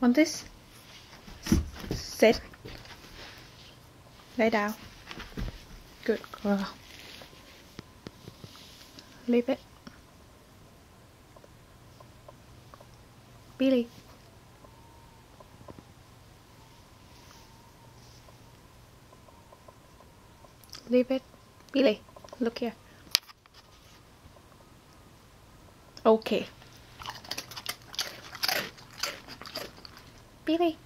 Want this? Sit. Lay down. Good girl. Leave it. Billy. Leave it. Billy, look here. Okay. Billy.